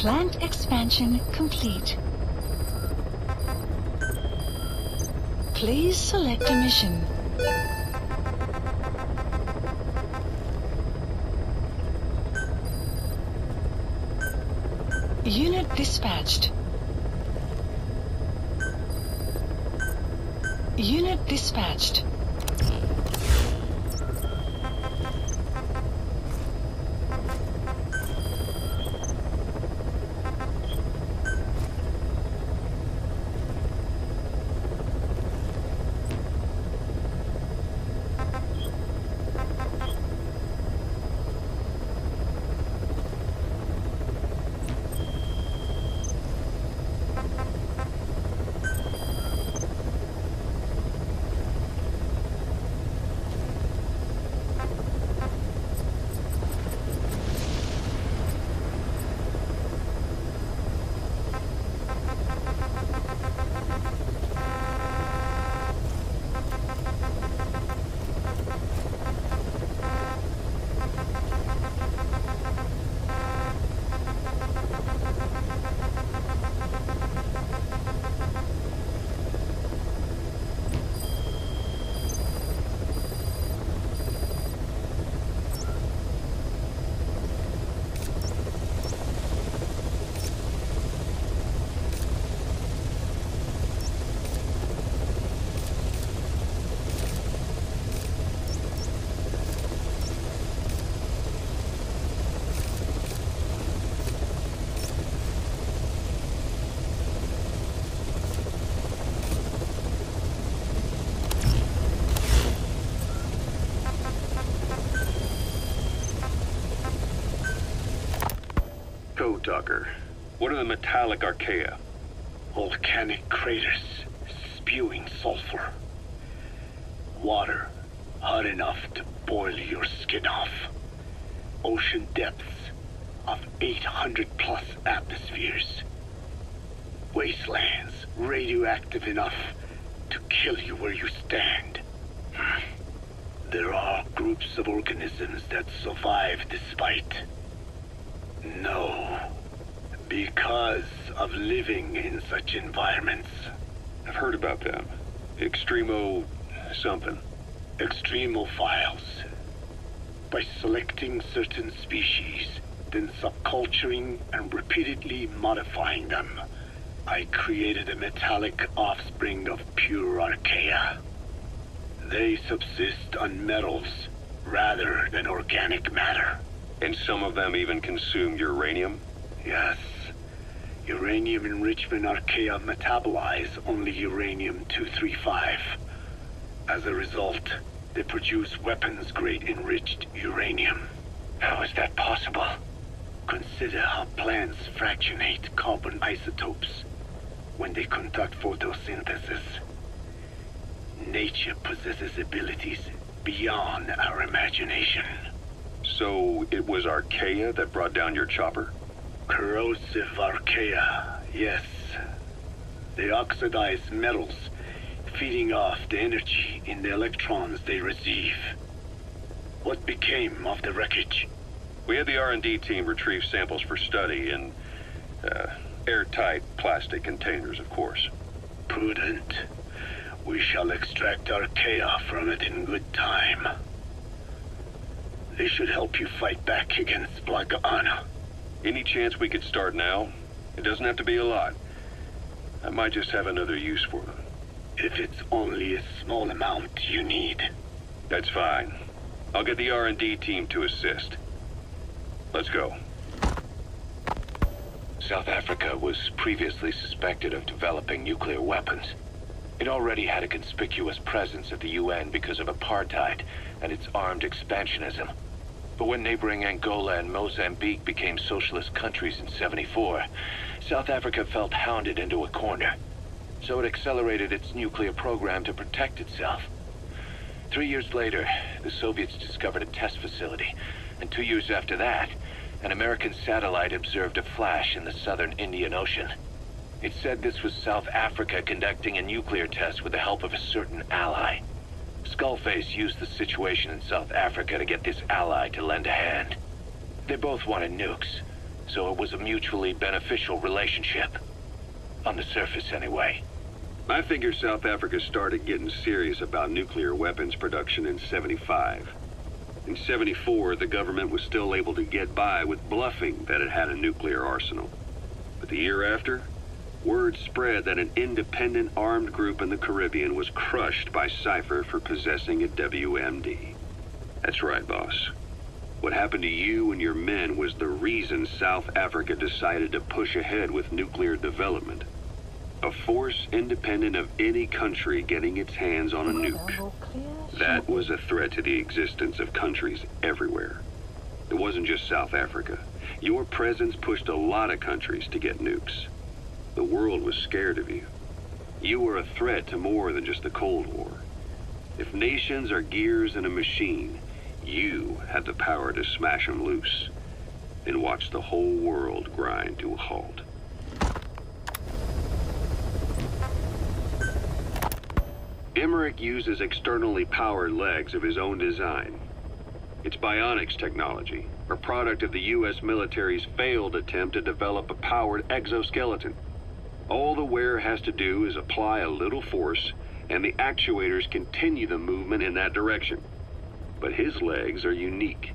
Plant expansion complete. Please select a mission. Unit dispatched. Unit dispatched. Talker. What are the metallic archaea? Volcanic craters spewing sulfur. Water hot enough to boil your skin off. Ocean depths of 800 plus atmospheres. Wastelands radioactive enough to kill you where you stand. Hmm. There are groups of organisms that survive despite. No. Because of living in such environments. I've heard about them. Extremo... something. Extremophiles. By selecting certain species, then subculturing and repeatedly modifying them, I created a metallic offspring of pure archaea. They subsist on metals rather than organic matter. And some of them even consume uranium? Yes. Uranium enrichment archaea metabolize only uranium-235. As a result, they produce weapons-grade enriched uranium. How is that possible? Consider how plants fractionate carbon isotopes when they conduct photosynthesis. Nature possesses abilities beyond our imagination. So it was Archaea that brought down your chopper? Corrosive archaea, yes. They oxidize metals, feeding off the energy in the electrons they receive. What became of the wreckage? We had the R&D team retrieve samples for study in uh, airtight plastic containers, of course. Prudent. We shall extract archaea from it in good time. They should help you fight back against Blagana. Any chance we could start now? It doesn't have to be a lot. I might just have another use for them. If it's only a small amount you need. That's fine. I'll get the R&D team to assist. Let's go. South Africa was previously suspected of developing nuclear weapons. It already had a conspicuous presence at the UN because of apartheid and its armed expansionism. But when neighboring Angola and Mozambique became socialist countries in 74, South Africa felt hounded into a corner. So it accelerated its nuclear program to protect itself. Three years later, the Soviets discovered a test facility, and two years after that, an American satellite observed a flash in the southern Indian Ocean. It said this was South Africa conducting a nuclear test with the help of a certain ally. Skullface used the situation in South Africa to get this ally to lend a hand. They both wanted nukes, so it was a mutually beneficial relationship. On the surface, anyway. I figure South Africa started getting serious about nuclear weapons production in 75. In 74, the government was still able to get by with bluffing that it had a nuclear arsenal. But the year after, word spread that an independent armed group in the Caribbean was crushed by Cypher for possessing a WMD. That's right, boss. What happened to you and your men was the reason South Africa decided to push ahead with nuclear development. A force independent of any country getting its hands on a nuke. That was a threat to the existence of countries everywhere. It wasn't just South Africa. Your presence pushed a lot of countries to get nukes. The world was scared of you. You were a threat to more than just the Cold War. If nations are gears in a machine, you had the power to smash them loose and watch the whole world grind to a halt. Emmerich uses externally powered legs of his own design. It's bionics technology, a product of the U.S. military's failed attempt to develop a powered exoskeleton. All the wearer has to do is apply a little force, and the actuators continue the movement in that direction. But his legs are unique.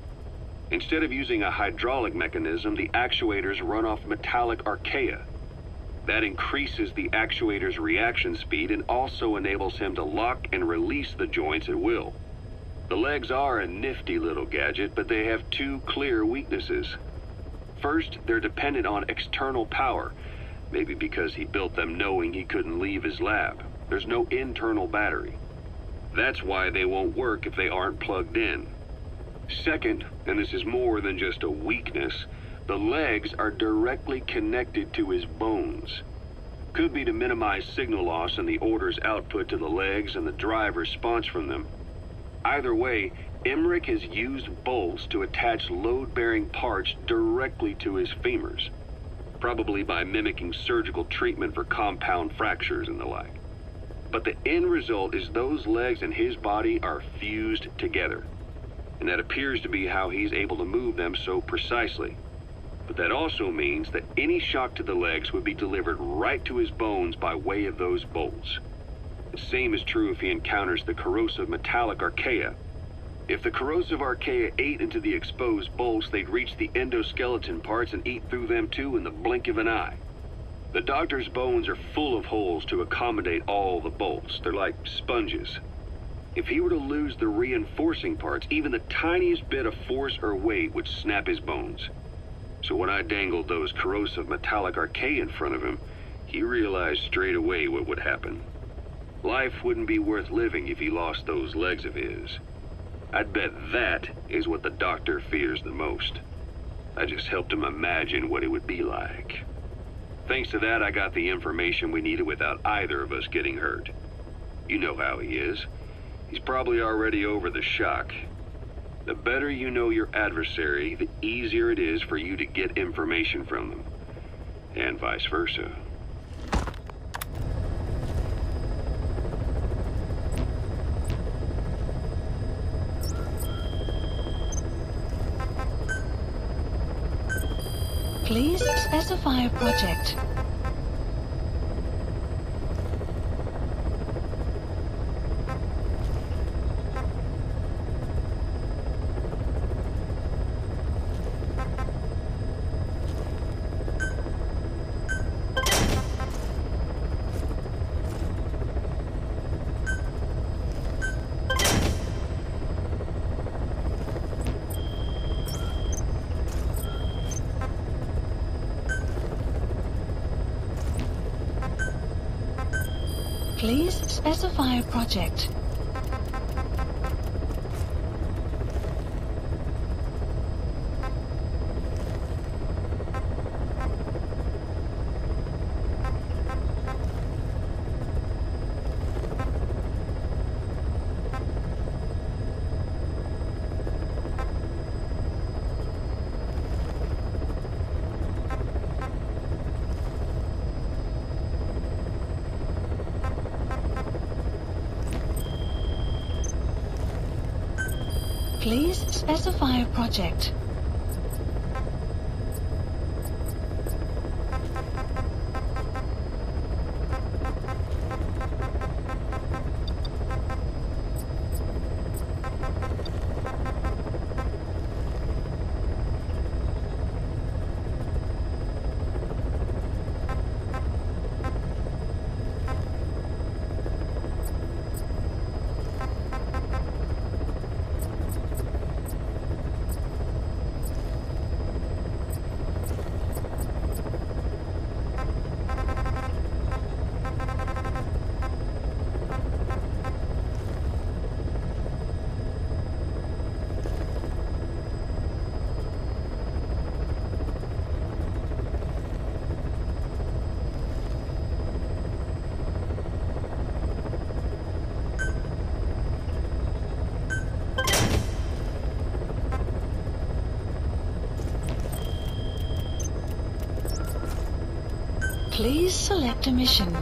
Instead of using a hydraulic mechanism, the actuators run off metallic archaea, that increases the actuator's reaction speed and also enables him to lock and release the joints at will. The legs are a nifty little gadget, but they have two clear weaknesses. First, they're dependent on external power, maybe because he built them knowing he couldn't leave his lab. There's no internal battery. That's why they won't work if they aren't plugged in. Second, and this is more than just a weakness, the legs are directly connected to his bones. Could be to minimize signal loss and the order's output to the legs and the drive response from them. Either way, Emmerich has used bolts to attach load-bearing parts directly to his femurs, probably by mimicking surgical treatment for compound fractures and the like. But the end result is those legs and his body are fused together, and that appears to be how he's able to move them so precisely. But that also means that any shock to the legs would be delivered right to his bones by way of those bolts. The same is true if he encounters the corrosive metallic archaea. If the corrosive archaea ate into the exposed bolts, they'd reach the endoskeleton parts and eat through them too in the blink of an eye. The doctor's bones are full of holes to accommodate all the bolts. They're like sponges. If he were to lose the reinforcing parts, even the tiniest bit of force or weight would snap his bones. So when I dangled those corrosive metallic archaea in front of him, he realized straight away what would happen. Life wouldn't be worth living if he lost those legs of his. I'd bet that is what the doctor fears the most. I just helped him imagine what it would be like. Thanks to that, I got the information we needed without either of us getting hurt. You know how he is. He's probably already over the shock, the better you know your adversary, the easier it is for you to get information from them. And vice versa. Please specify a project. Please specify a project. Please specify a project. Please select a mission.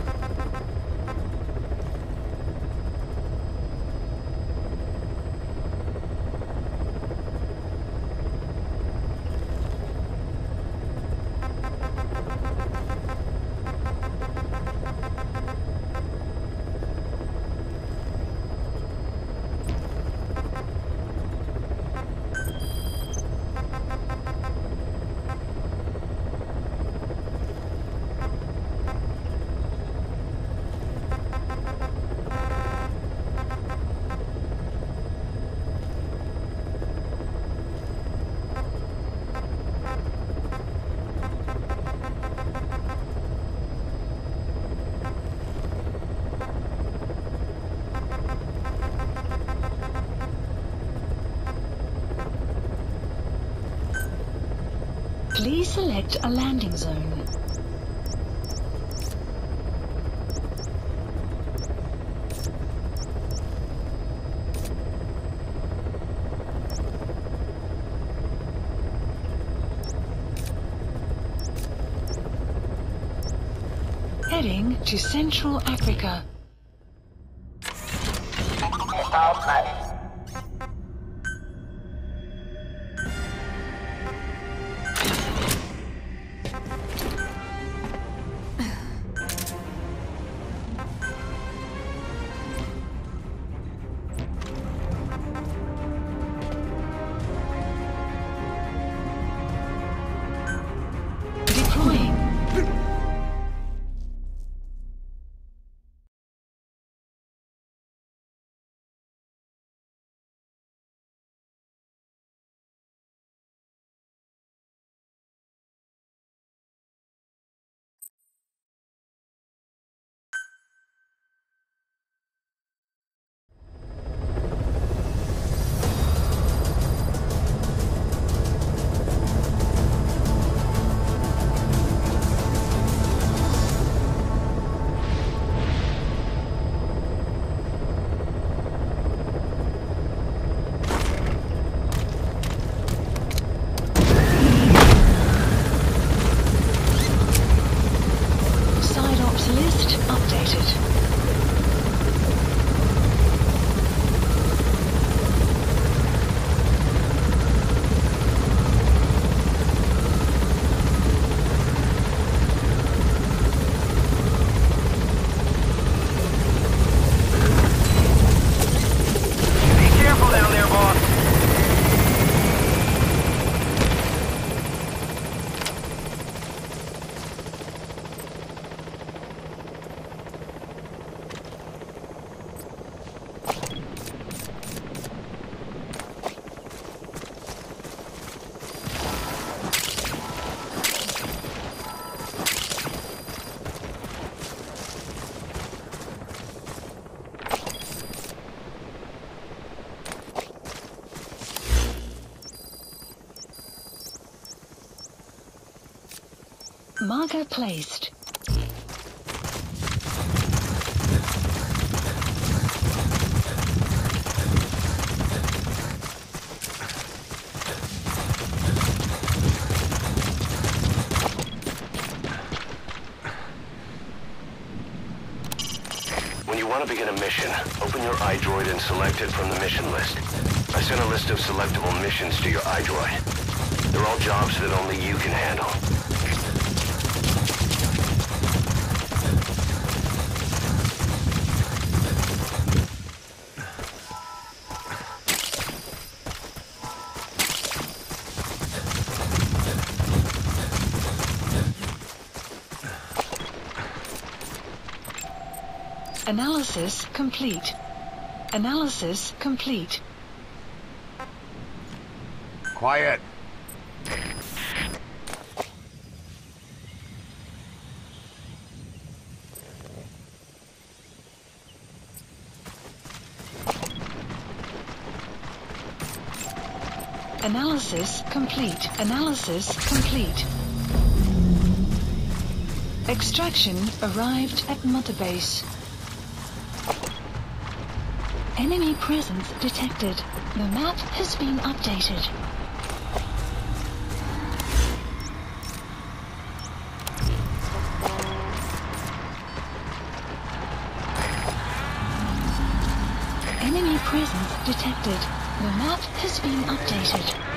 Please a landing zone. Heading to Central Africa. Marker placed. When you want to begin a mission, open your iDroid and select it from the mission list. I sent a list of selectable missions to your iDroid. They're all jobs that only you can handle. Analysis complete. Analysis complete. Quiet. Analysis complete. Analysis complete. Extraction arrived at Mother Base. Enemy presence detected. The map has been updated. Enemy presence detected. The map has been updated.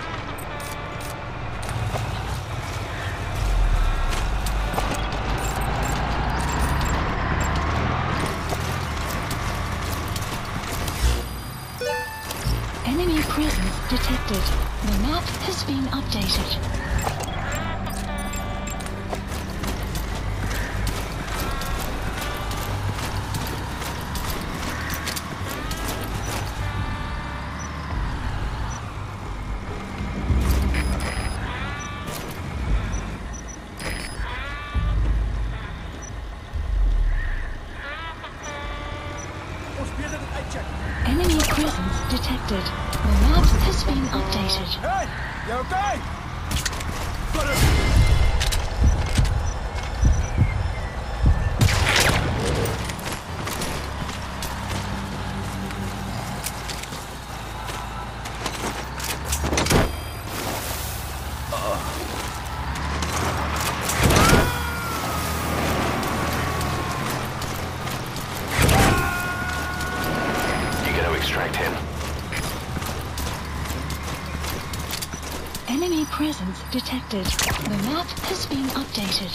Detected. The map has been updated.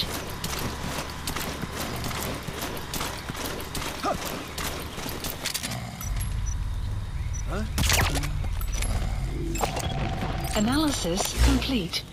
Analysis complete.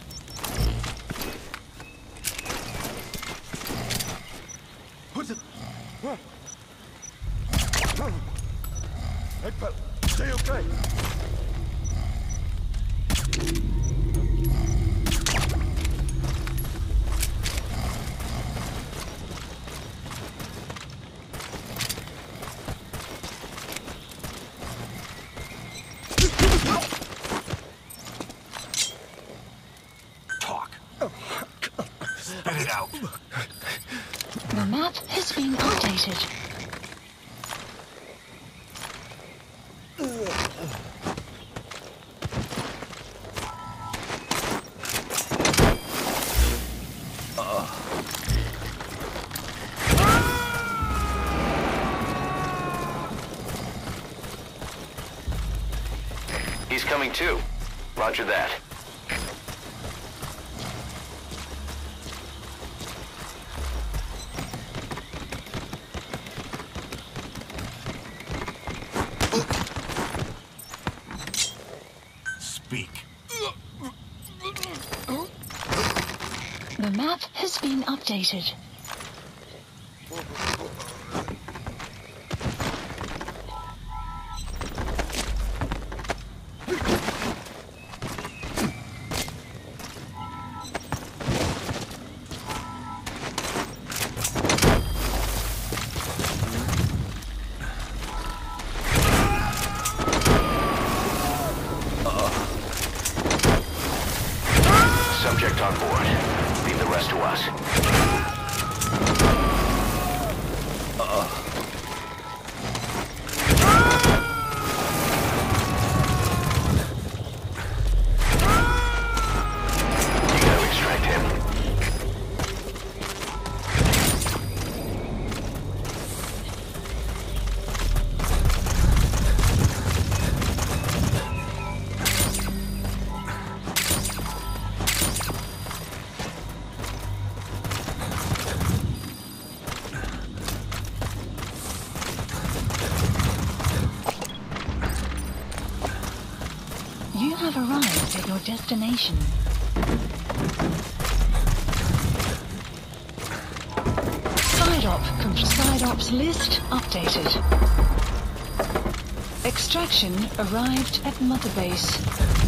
Been. He's coming too. Roger that. Speak. The map has been You have arrived at your destination. Side op, side ops list updated. Extraction arrived at Mother Base.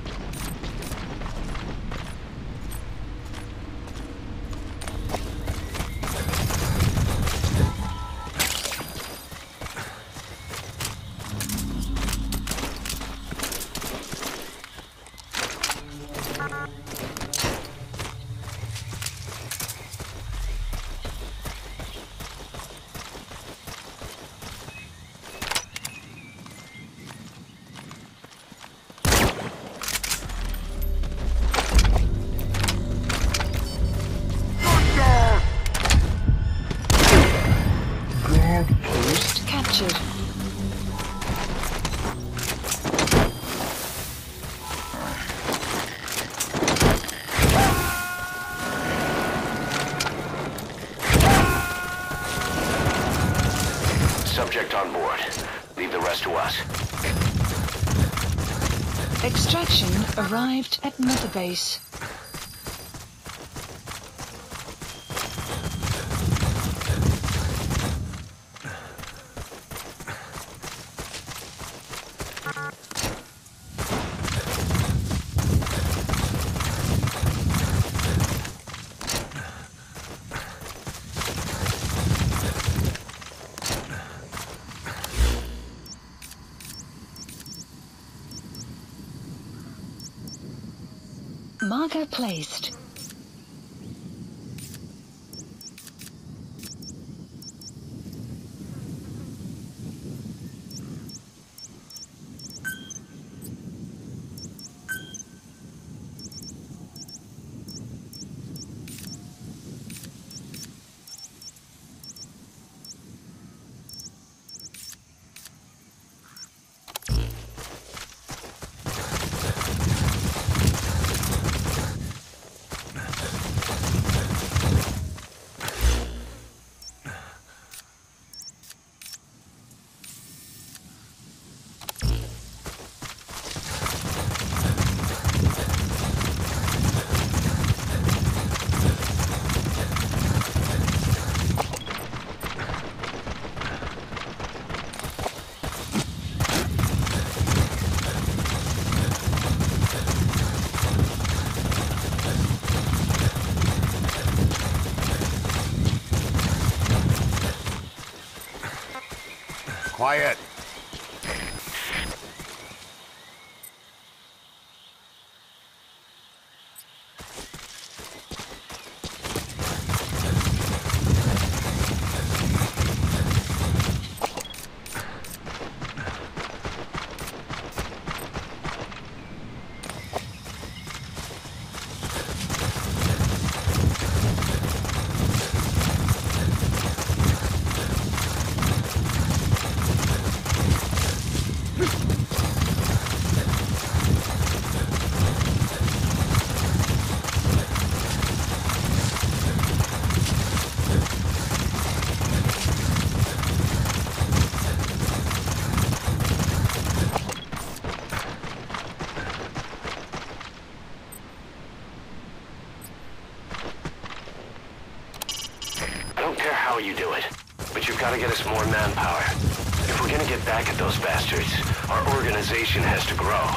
At Mother Base. Marker placed. Quiet. I don't care how you do it, but you've got to get us more manpower. If we're gonna get back at those bastards, our organization has to grow.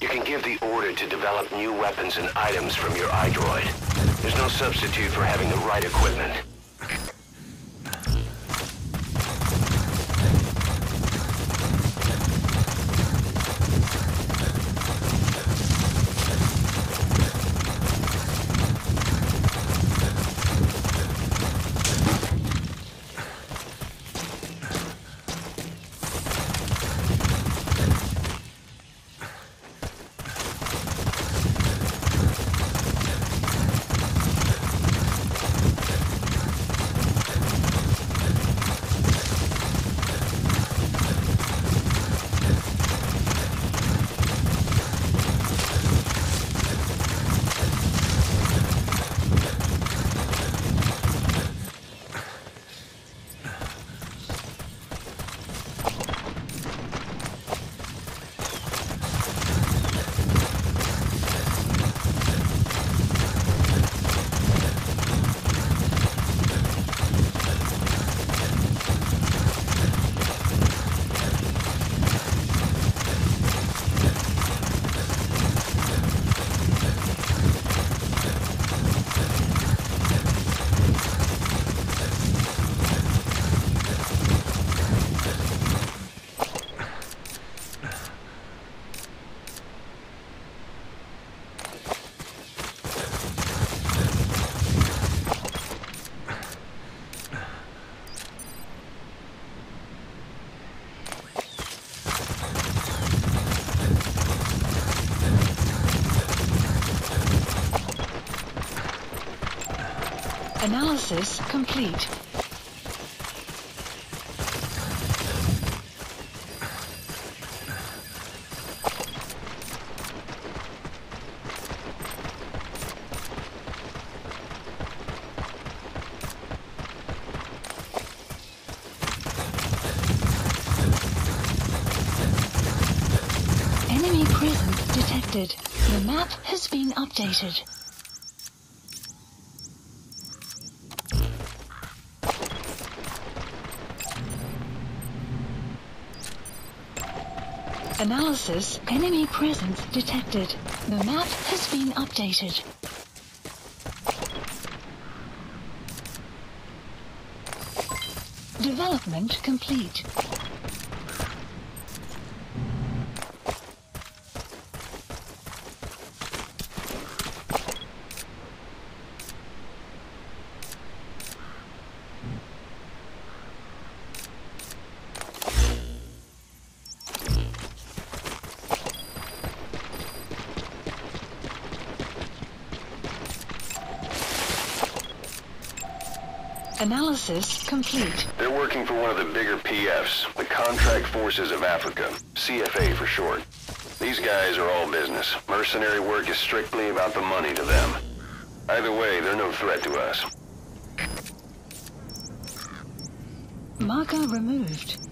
You can give the order to develop new weapons and items from your iDroid. There's no substitute for having the right equipment. Analysis complete. Enemy presence detected. The map has been updated. Analysis. Enemy presence detected. The map has been updated. Development complete. Analysis complete. They're working for one of the bigger PFs, the Contract Forces of Africa, CFA for short. These guys are all business. Mercenary work is strictly about the money to them. Either way, they're no threat to us. Marker removed.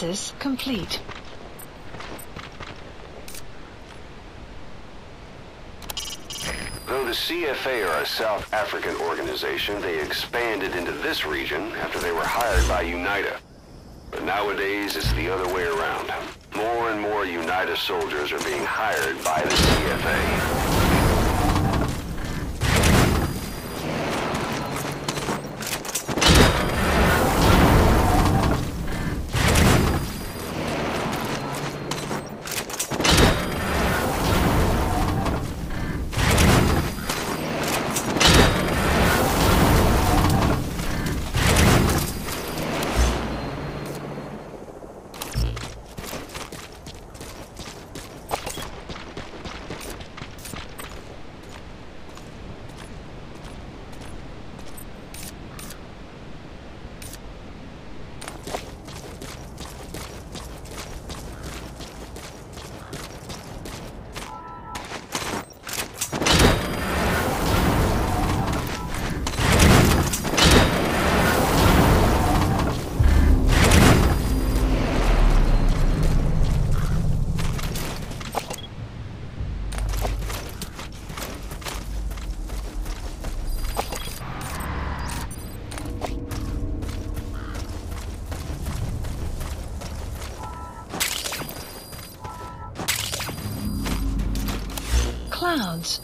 Analysis complete. Though the CFA are a South African organization, they expanded into this region after they were hired by UNITA. But nowadays, it's the other way around. More and more UNITA soldiers are being hired by the CFA.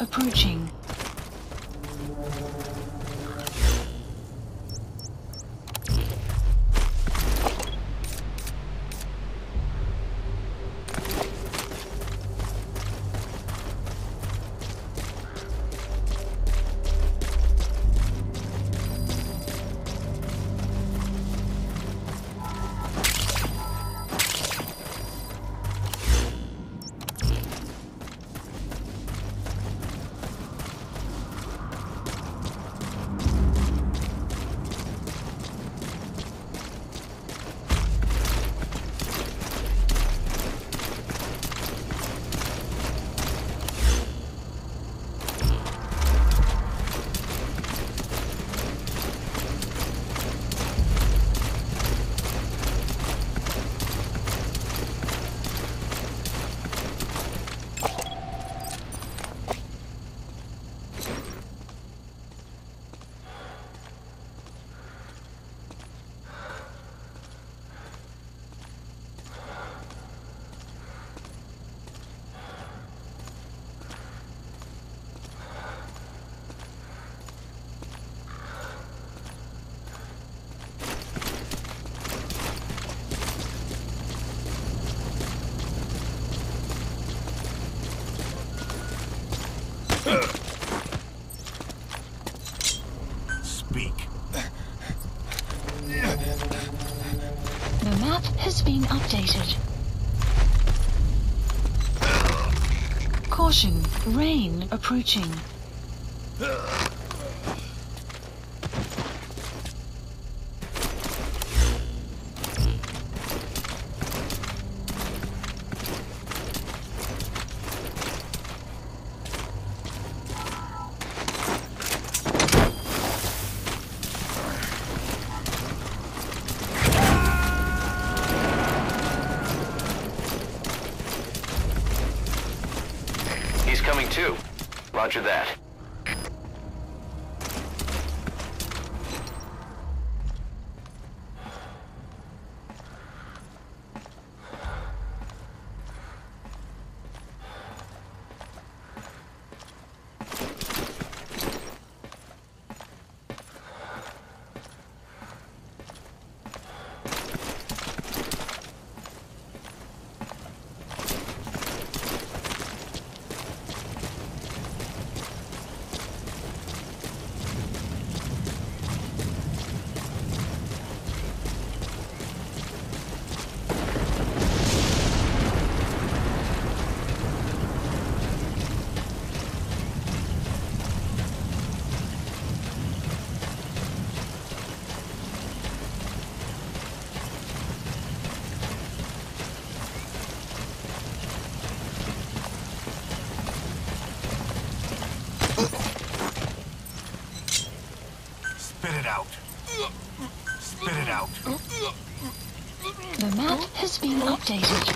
Approaching. Rain approaching. updated.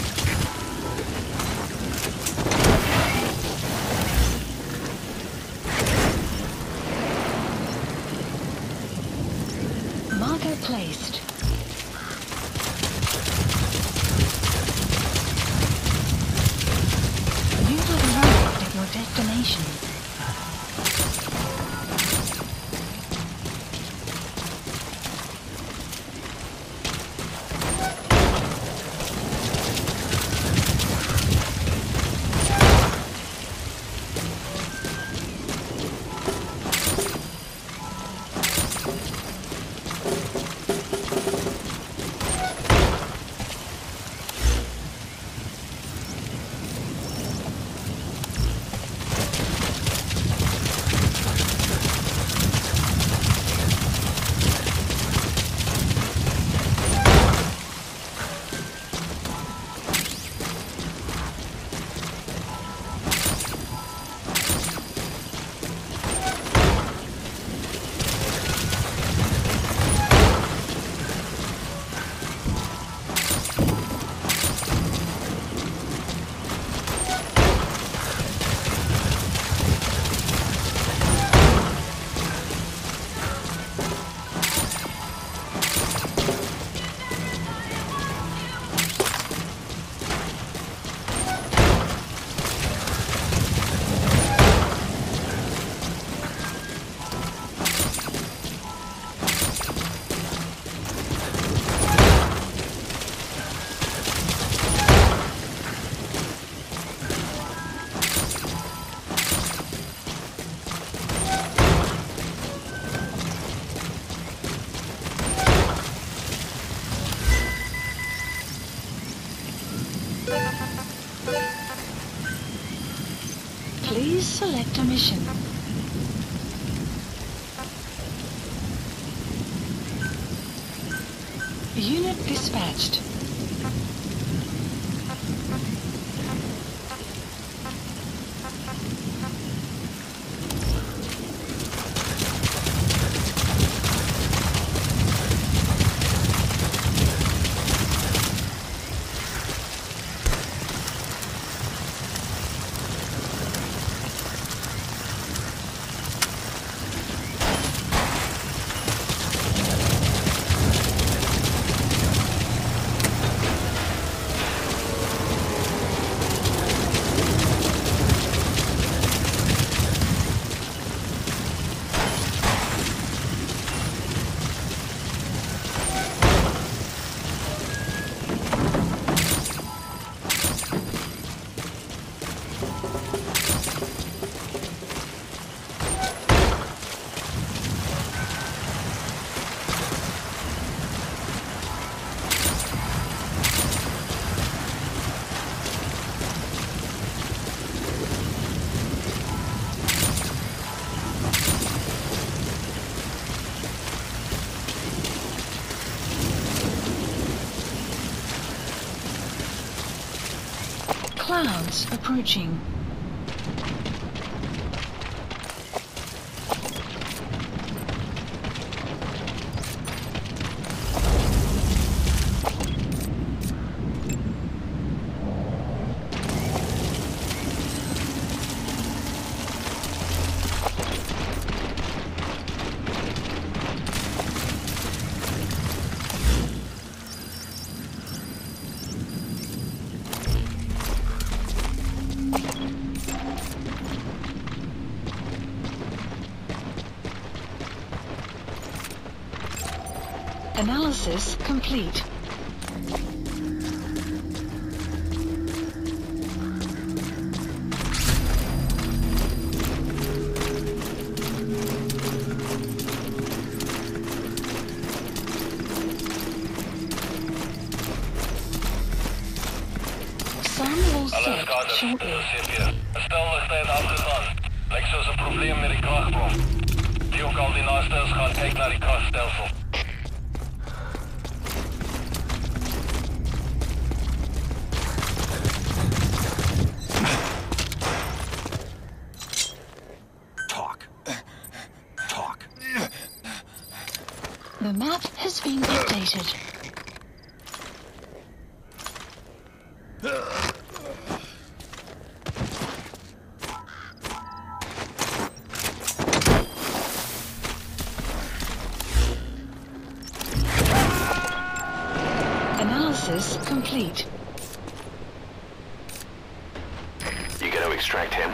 Clouds approaching. complete. Analysis complete. You're gonna extract him.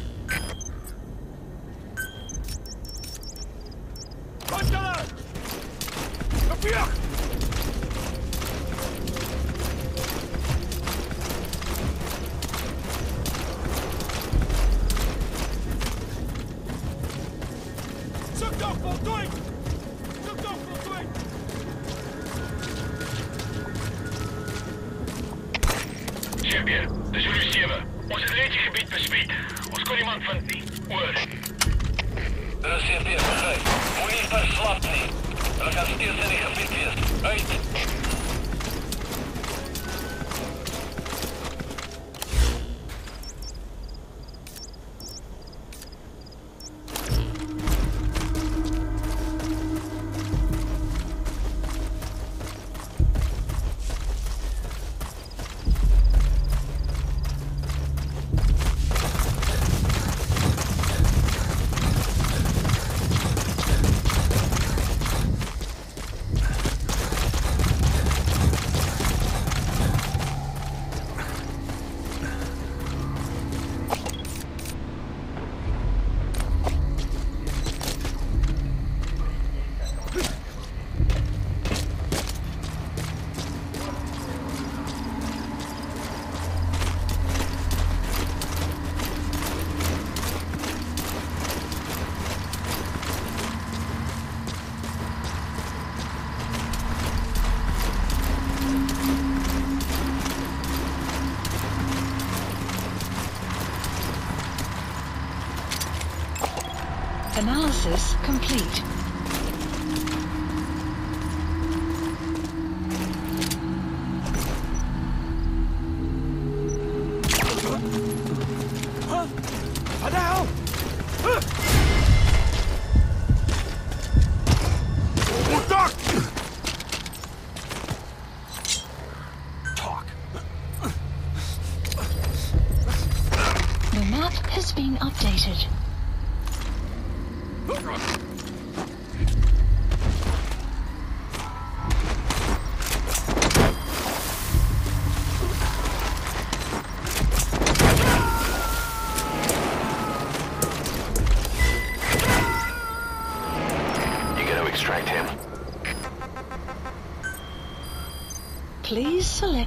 Analysis complete.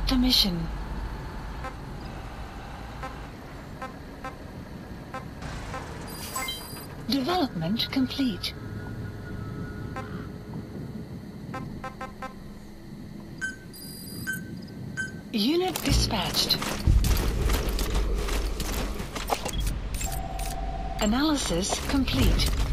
the mission. Development complete. Unit dispatched. Analysis complete.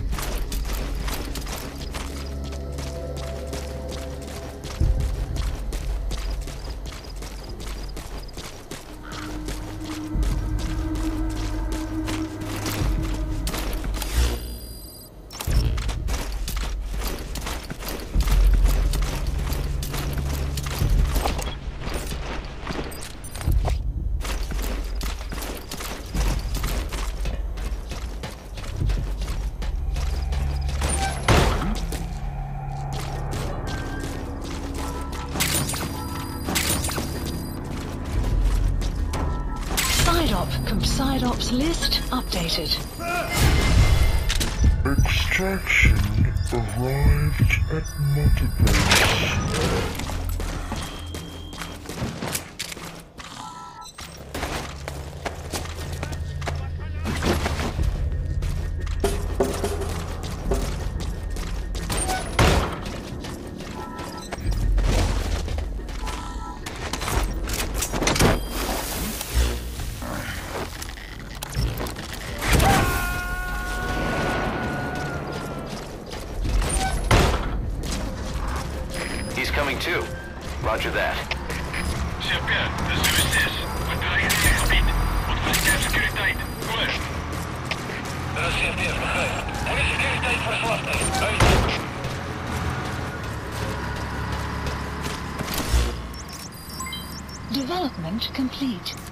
Development complete.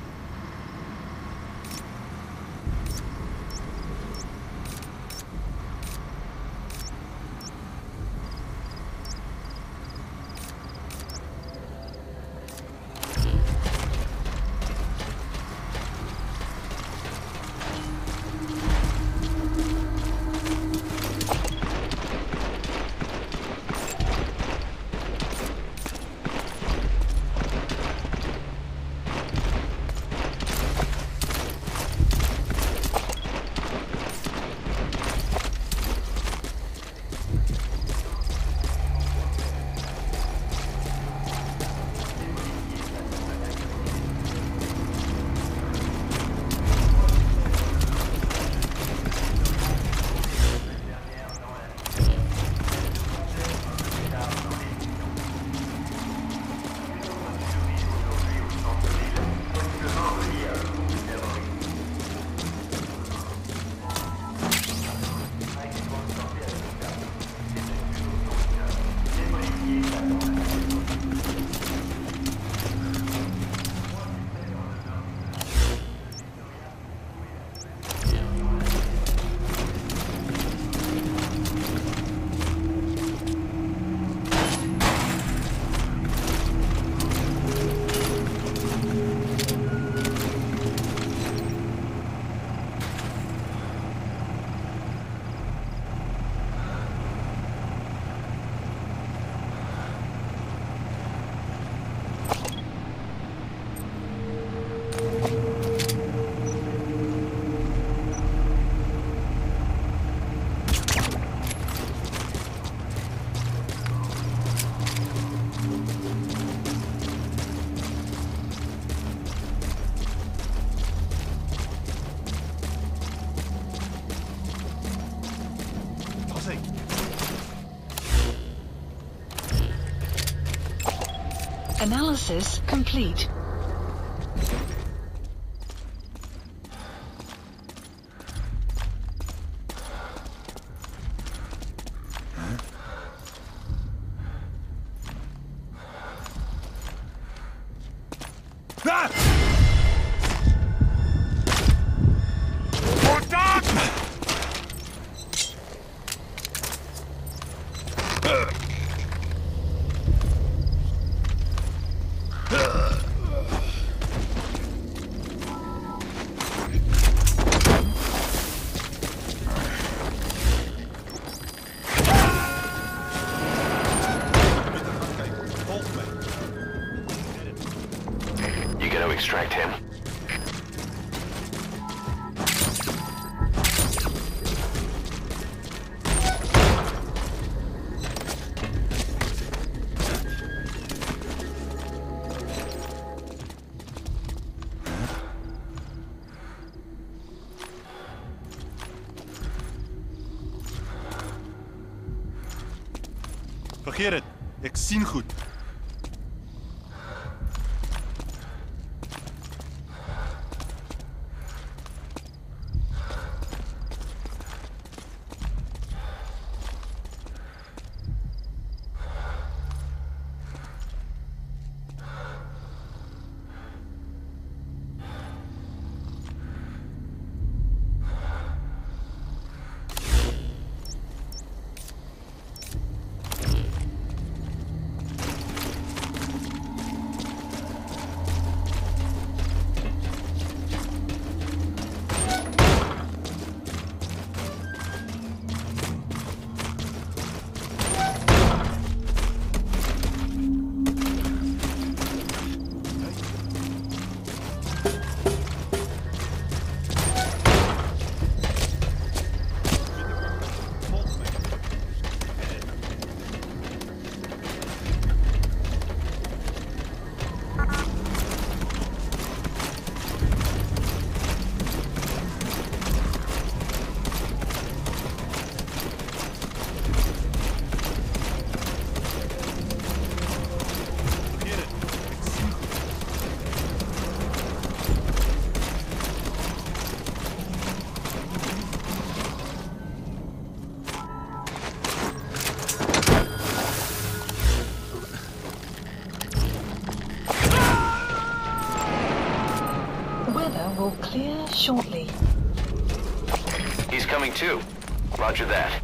Analysis complete. zien goed. Roger that.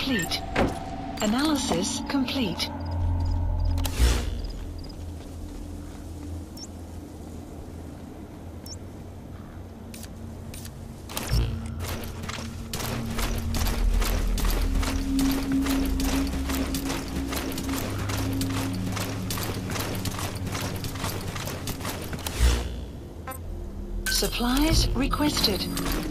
Complete. Analysis complete. Supplies requested.